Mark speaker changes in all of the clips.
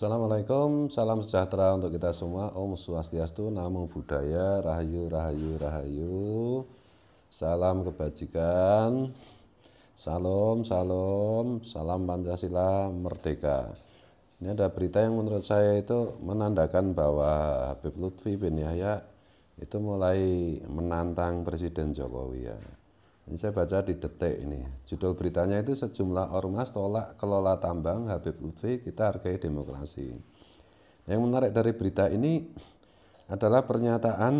Speaker 1: Assalamualaikum, salam sejahtera untuk kita semua. Om Swastiastu, Namo Buddhaya, Rahayu, Rahayu, Rahayu. Salam kebajikan. Salam, salam, salam Pancasila merdeka. Ini ada berita yang menurut saya itu menandakan bahwa Habib Lutfi bin Yahya itu mulai menantang Presiden Jokowi ya. Ini saya baca di detik ini. Judul beritanya itu sejumlah ormas tolak kelola tambang Habib Lutfi, kita hargai demokrasi. Yang menarik dari berita ini adalah pernyataan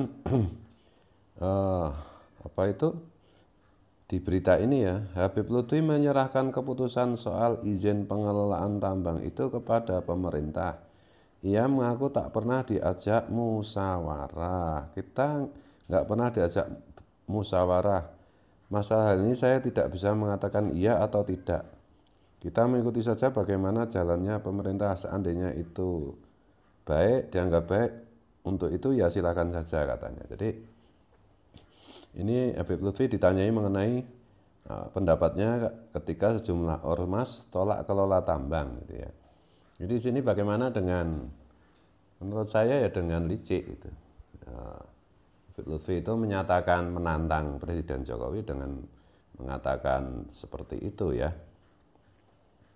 Speaker 1: uh, apa itu di berita ini ya Habib Lutfi menyerahkan keputusan soal izin pengelolaan tambang itu kepada pemerintah. Ia mengaku tak pernah diajak musyawarah. Kita nggak pernah diajak musyawarah Masalah ini saya tidak bisa mengatakan iya atau tidak. Kita mengikuti saja bagaimana jalannya pemerintah seandainya itu baik, dianggap baik, untuk itu ya silakan saja katanya. Jadi ini Habib Lutfi ditanyai mengenai uh, pendapatnya ketika sejumlah ormas tolak kelola tambang gitu ya. Jadi di sini bagaimana dengan menurut saya ya dengan licik gitu. Uh, Lutfi itu menyatakan menantang Presiden Jokowi dengan mengatakan seperti itu ya.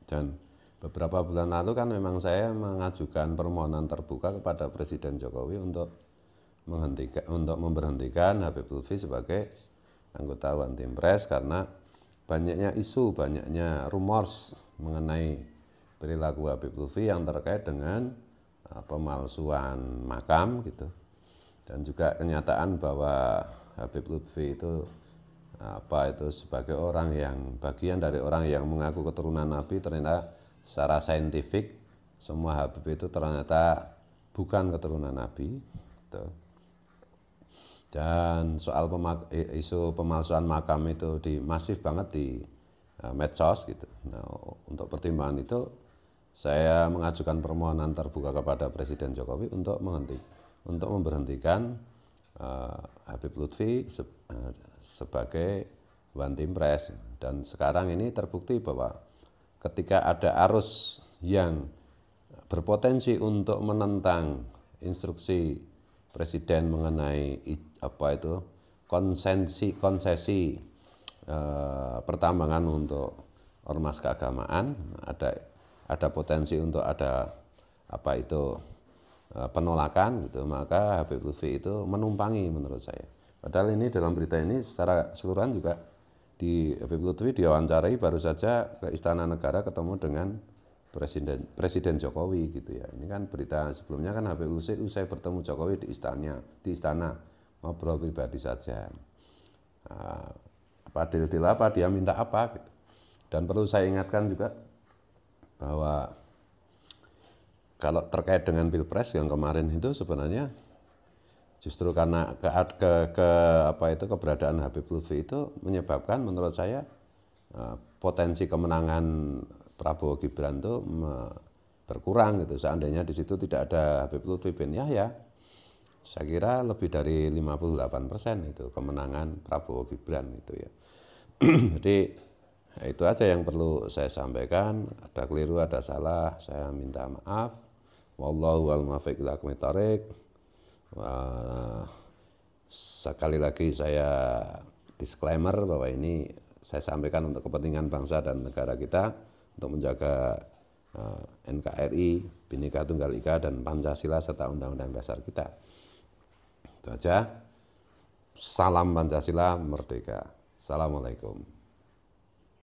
Speaker 1: Dan beberapa bulan lalu kan memang saya mengajukan permohonan terbuka kepada Presiden Jokowi untuk menghentikan untuk memberhentikan Habib Lutfi sebagai anggota One Team Press karena banyaknya isu, banyaknya rumors mengenai perilaku Habib Lutfi yang terkait dengan uh, pemalsuan makam gitu dan juga kenyataan bahwa Habib Lutfi itu apa itu sebagai orang yang bagian dari orang yang mengaku keturunan Nabi ternyata secara saintifik semua Habib itu ternyata bukan keturunan Nabi gitu. dan soal pemak, isu pemalsuan makam itu di masif banget di uh, medsos gitu nah, untuk pertimbangan itu saya mengajukan permohonan terbuka kepada Presiden Jokowi untuk menghentikan untuk memberhentikan uh, Habib Lutfi se uh, sebagai One Team Press. Dan sekarang ini terbukti bahwa ketika ada arus yang berpotensi untuk menentang instruksi presiden mengenai apa itu konsensi konsesi uh, pertambangan untuk ormas keagamaan ada ada potensi untuk ada apa itu penolakan gitu maka Habib Lutfi itu menumpangi menurut saya. Padahal ini dalam berita ini secara keseluruhan juga di Habib Lutfi diwawancarai baru saja ke Istana Negara ketemu dengan Presiden Presiden Jokowi gitu ya. Ini kan berita sebelumnya kan Habib Lutfi usai bertemu Jokowi di istana di istana ngobrol pribadi saja. Nah, apa deal-deal apa dia minta apa gitu. Dan perlu saya ingatkan juga bahwa kalau terkait dengan pilpres yang kemarin itu sebenarnya justru karena ke, ke, ke apa itu keberadaan Habib Lutfi itu menyebabkan menurut saya uh, potensi kemenangan Prabowo Gibran itu berkurang gitu. Seandainya di situ tidak ada Habib Lutfi bin Yahya, saya kira lebih dari 58 persen itu kemenangan Prabowo Gibran itu ya. Jadi itu aja yang perlu saya sampaikan. Ada keliru, ada salah, saya minta maaf. Wallahu wal muwaffiq ila sekali lagi saya disclaimer bahwa ini saya sampaikan untuk kepentingan bangsa dan negara kita untuk menjaga uh, eh, NKRI, Bhinneka Tunggal Ika dan Pancasila serta Undang-Undang Dasar kita. Itu aja. Salam Pancasila merdeka. Assalamualaikum.